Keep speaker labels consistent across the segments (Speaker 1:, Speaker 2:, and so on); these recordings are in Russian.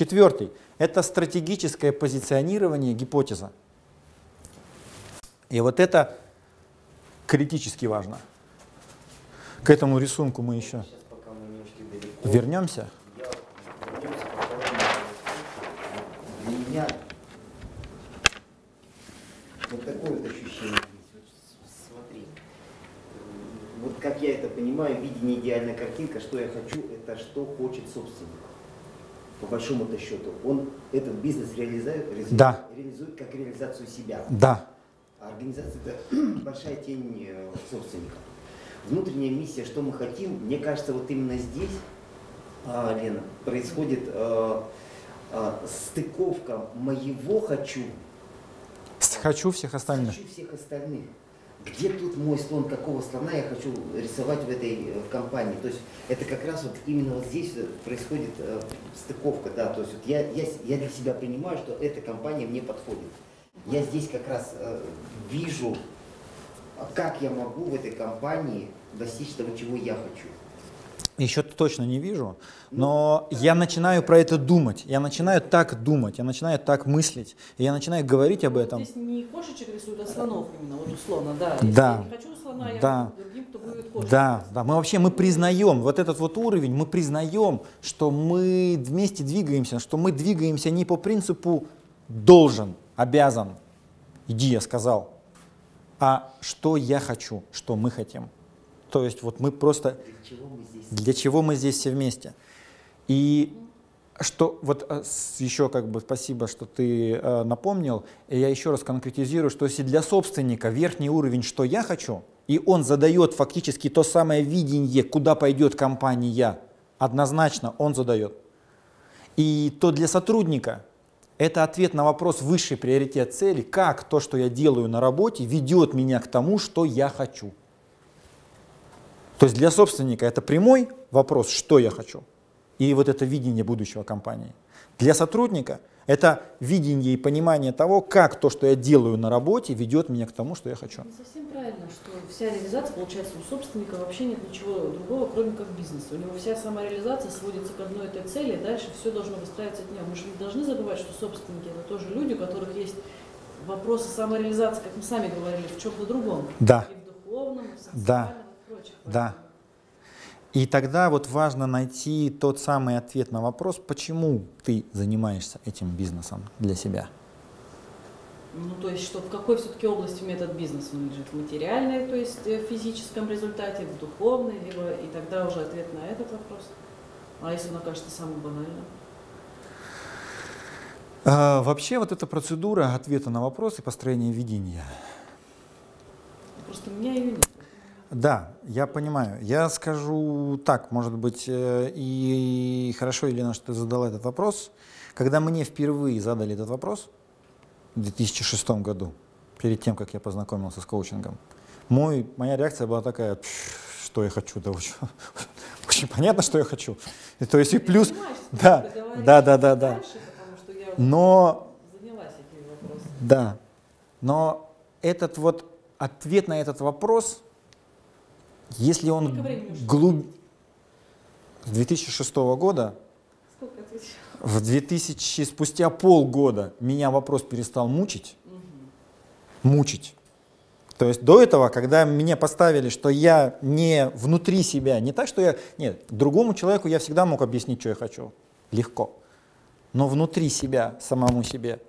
Speaker 1: Четвертый – это стратегическое позиционирование гипотеза. И вот это критически важно. К этому рисунку мы еще вернемся.
Speaker 2: Для меня вот такое вот ощущение смотри. Вот как я это понимаю, видение идеальная картинка, что я хочу, это что хочет собственник. По большому-то счету. Он этот бизнес реализует, реализует,
Speaker 1: Да.
Speaker 2: реализует как реализацию себя.
Speaker 1: Да,
Speaker 2: А организация это большая тень э, собственника. Внутренняя миссия, что мы хотим, мне кажется, вот именно здесь, а, Лена, происходит э, э, стыковка моего хочу,
Speaker 1: хочу всех остальных.
Speaker 2: хочу всех остальных. Где тут мой слон, какого слона я хочу рисовать в этой э, компании? То есть это как раз вот именно вот здесь э, происходит э, стыковка, да, то есть вот я, я, я для себя принимаю, что эта компания мне подходит. Я здесь как раз вижу, как я могу в этой компании достичь того, чего я хочу.
Speaker 1: Еще точно не вижу, но я начинаю про это думать, я начинаю так думать, я начинаю так мыслить, и я начинаю говорить об этом.
Speaker 3: Здесь не кошечек рисуют, а слонов именно, вот условно, да.
Speaker 1: Да.
Speaker 3: Если я не хочу слона, я
Speaker 1: Да.
Speaker 3: другим, кто будет кошечкой.
Speaker 1: Да, да, мы вообще мы признаем вот этот вот уровень, мы признаем, что мы вместе двигаемся, что мы двигаемся не по принципу должен, обязан, иди, я сказал, а что я хочу, что мы хотим. То есть вот мы просто
Speaker 2: Для чего мы здесь?
Speaker 1: для чего мы здесь все вместе. И что вот с- еще как бы спасибо, что ты э, напомнил. И я еще раз конкретизирую, что если для собственника верхний уровень, что я хочу, и он задает фактически то самое видение, куда пойдет компания, однозначно он задает. И то для сотрудника это ответ на вопрос высший приоритет цели, как то, что я делаю на работе, ведет меня к тому, что я хочу. То есть для собственника это прямой вопрос, что я хочу, и вот это видение будущего компании. Для сотрудника это видение и понимание того, как то, что я делаю на работе, ведет меня к тому, что я хочу.
Speaker 3: Не совсем правильно, что вся реализация, получается, у собственника вообще нет ничего другого, кроме как бизнеса. У него вся самореализация сводится к одной этой цели, и дальше все должно выстраиваться от нее. Мы же не должны забывать, что собственники это тоже люди, у которых есть вопросы самореализации, как мы сами говорили, в чем-то другом.
Speaker 1: Да.
Speaker 3: И в духовном, и в социальном,
Speaker 1: Да.
Speaker 3: И в прочих.
Speaker 1: Да. И тогда вот важно найти тот самый ответ на вопрос, почему ты занимаешься этим бизнесом для себя.
Speaker 3: Ну, то есть, что в какой все-таки области у меня этот бизнес он лежит? В материальной, то есть э, в физическом результате, в духовной, либо и тогда уже ответ на этот вопрос. А если он окажется самым банальным?
Speaker 1: А, вообще вот эта процедура ответа на вопросы построения видения,
Speaker 3: Просто у меня ее нет.
Speaker 1: Да, я понимаю. Я скажу так, может быть, э, и хорошо, Елена, что ты задала этот вопрос. Когда мне впервые задали этот вопрос в 2006 году, перед тем, как я познакомился с коучингом, мой, моя реакция была такая, «Пф, что я хочу, да очень, очень понятно, что я хочу. И то есть и плюс, да, да, да, да, да. Но. Да, но этот вот ответ на этот вопрос, если он глуб... С 2006 года? В 2000, спустя полгода меня вопрос перестал мучить, мучить. То есть до этого, когда меня поставили, что я не внутри себя, не так, что я, нет, другому человеку я всегда мог объяснить, что я хочу, легко. Но внутри себя, самому себе,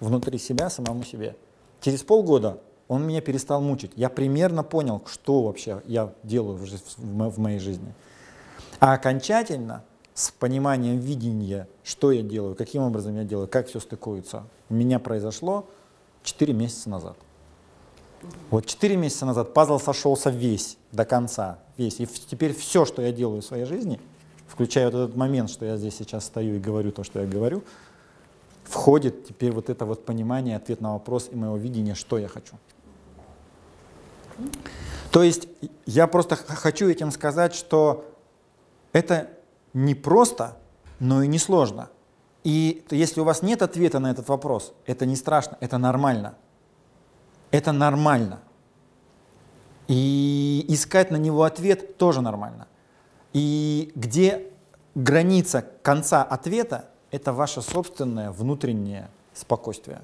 Speaker 1: внутри себя, самому себе. Через полгода он меня перестал мучить. Я примерно понял, что вообще я делаю в, моей жизни. А окончательно, с пониманием видения, что я делаю, каким образом я делаю, как все стыкуется, у меня произошло 4 месяца назад. Вот 4 месяца назад пазл сошелся весь, до конца, весь. И теперь все, что я делаю в своей жизни, включая вот этот момент, что я здесь сейчас стою и говорю то, что я говорю, входит теперь вот это вот понимание, ответ на вопрос и моего видения, что я хочу. То есть я просто хочу этим сказать, что это не просто, но и не сложно. И если у вас нет ответа на этот вопрос, это не страшно, это нормально. Это нормально. И искать на него ответ тоже нормально. И где граница конца ответа, это ваше собственное внутреннее спокойствие.